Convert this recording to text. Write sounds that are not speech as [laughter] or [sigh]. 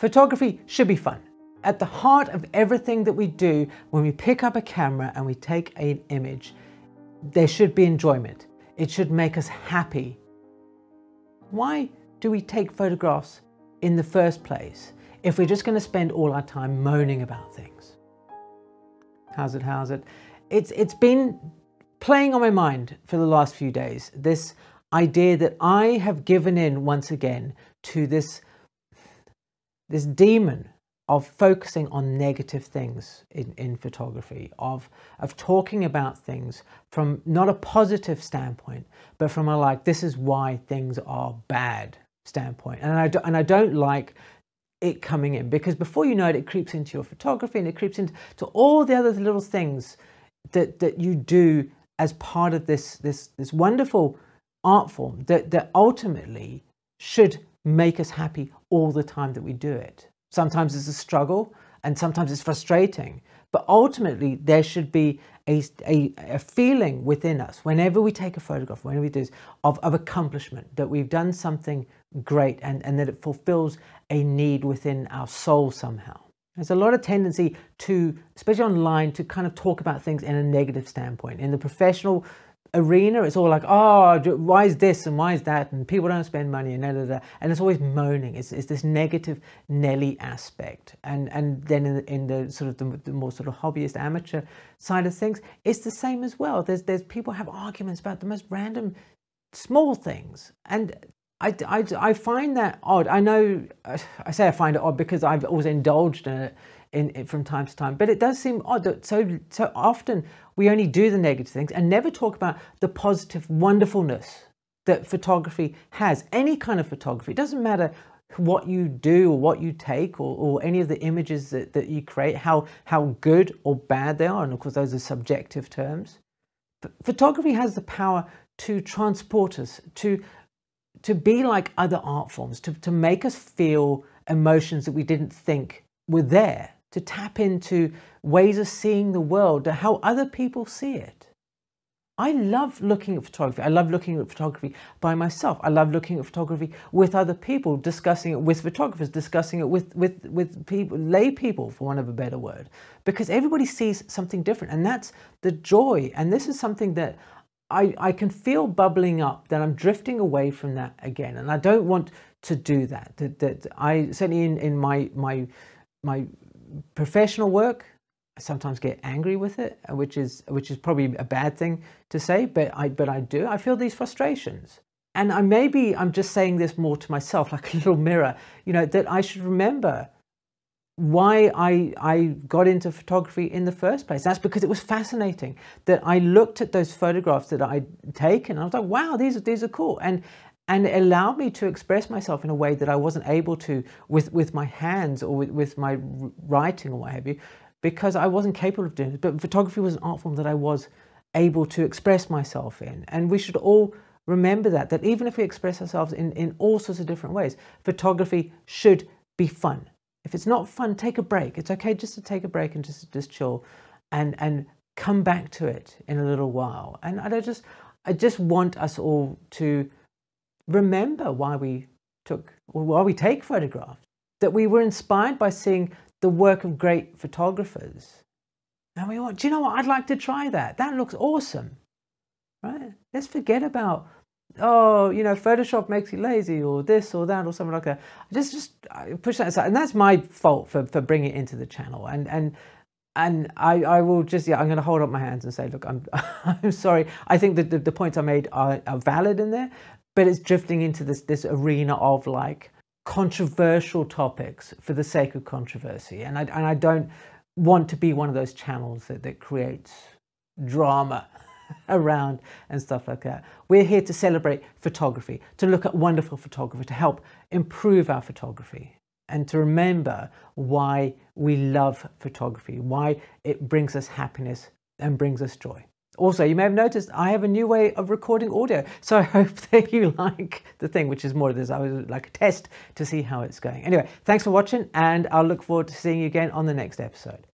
Photography should be fun. At the heart of everything that we do when we pick up a camera and we take an image, there should be enjoyment. It should make us happy. Why do we take photographs in the first place if we're just going to spend all our time moaning about things? How's it? How's it? It's, it's been playing on my mind for the last few days. This idea that I have given in once again to this this demon of focusing on negative things in, in photography, of, of talking about things from not a positive standpoint, but from a like, this is why things are bad standpoint. And I, do, and I don't like it coming in because before you know it, it creeps into your photography and it creeps into all the other little things that, that you do as part of this, this, this wonderful art form that, that ultimately should make us happy all the time that we do it. Sometimes it's a struggle and sometimes it's frustrating, but ultimately there should be a, a, a, feeling within us whenever we take a photograph, whenever we do this, of, of accomplishment, that we've done something great and, and that it fulfills a need within our soul somehow. There's a lot of tendency to, especially online, to kind of talk about things in a negative standpoint. In the professional arena, it's all like, oh, why is this and why is that? And people don't spend money and da, da, da. And it's always moaning. It's, it's this negative Nelly aspect. And, and then in the, in the sort of the, the, more sort of hobbyist amateur side of things, it's the same as well. There's, there's people have arguments about the most random small things. And I, I, I find that odd. I know, [sighs] I say I find it odd because I've always indulged in it in, from time to time. But it does seem odd that so so often we only do the negative things and never talk about the positive wonderfulness that photography has. Any kind of photography. It doesn't matter what you do or what you take or, or any of the images that, that you create, how how good or bad they are. And of course those are subjective terms. But photography has the power to transport us, to to be like other art forms, to, to make us feel emotions that we didn't think were there to tap into ways of seeing the world, how other people see it. I love looking at photography. I love looking at photography by myself. I love looking at photography with other people, discussing it with photographers, discussing it with, with, with people, lay people, for want of a better word, because everybody sees something different. And that's the joy. And this is something that I, I can feel bubbling up that I'm drifting away from that again. And I don't want to do that. That, that I certainly in, in my, my, my professional work, I sometimes get angry with it, which is which is probably a bad thing to say, but I but I do. I feel these frustrations. And I maybe I'm just saying this more to myself, [laughs] like a little mirror, you know, that I should remember why I, I got into photography in the first place. That's because it was fascinating that I looked at those photographs that I'd taken. I was like, wow, these are, these are cool. And and it allowed me to express myself in a way that I wasn't able to with, with my hands or with, with my writing or what have you, because I wasn't capable of doing it. But photography was an art form that I was able to express myself in. And we should all remember that, that even if we express ourselves in, in all sorts of different ways, photography should be fun. If it's not fun, take a break. It's okay just to take a break and just, just chill and, and come back to it in a little while. And I just, I just want us all to remember why we took or why we take photographs. That we were inspired by seeing the work of great photographers. And we went, do you know what? I'd like to try that. That looks awesome. Right? Let's forget about, oh, you know, Photoshop makes you lazy or this or that or something like that. Just, just push that aside. And that's my fault for, for bringing it into the channel. And, and, and I, I will just, yeah, I'm going to hold up my hands and say, look, I'm, [laughs] I'm sorry. I think that the, the points I made are, are valid in there, but it's drifting into this this arena of like controversial topics for the sake of controversy and I, and I don't want to be one of those channels that, that creates drama around and stuff like that. We're here to celebrate photography, to look at wonderful photography, to help improve our photography and to remember why we love photography, why it brings us happiness and brings us joy. Also, you may have noticed I have a new way of recording audio. So I hope [laughs] that you like the thing, which is more of this. I was like a test to see how it's going. Anyway, thanks for watching and I'll look forward to seeing you again on the next episode.